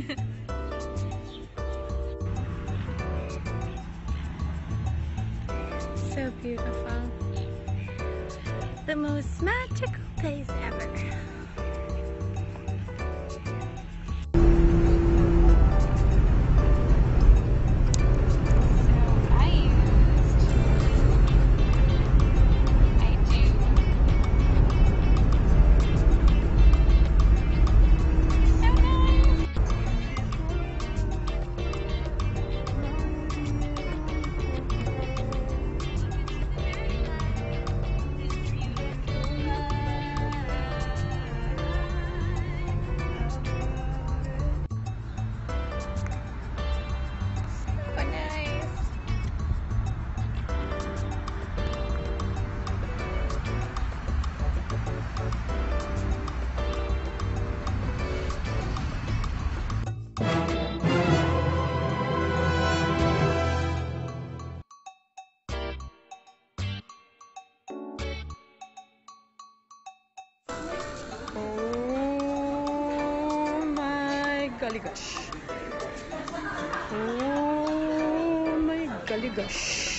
so beautiful. The most magical place ever. galigash. Oh my galigash.